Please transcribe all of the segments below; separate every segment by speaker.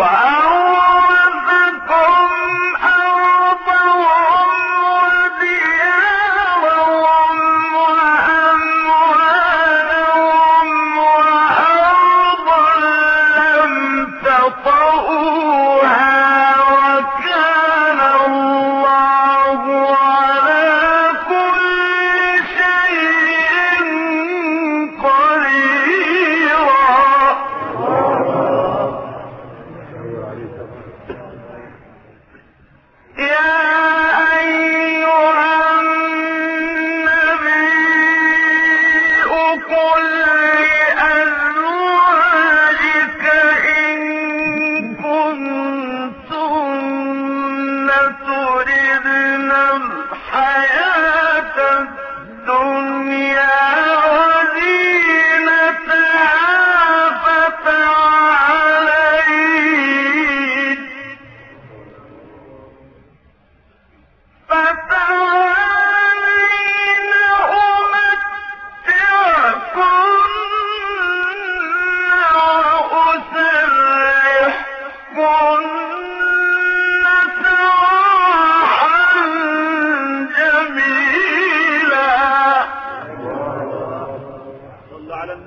Speaker 1: Wow. تَتَّقُونَ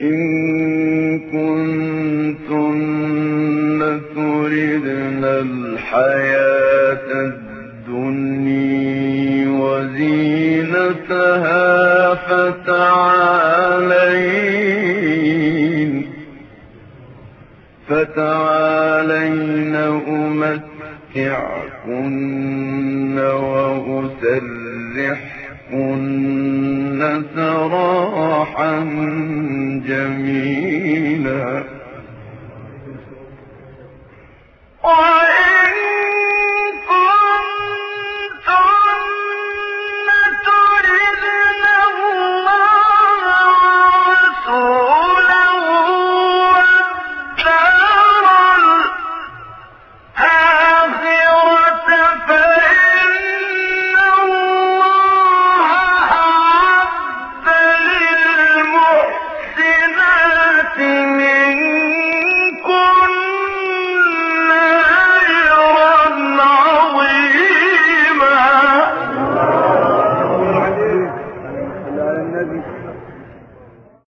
Speaker 1: إن كنتن تردن الحياة الدنيا وزينتها فتعالين فتعالين أمتعكن وأسرحكن. لَسَرَاحًا جميلا.